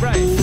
right.